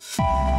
you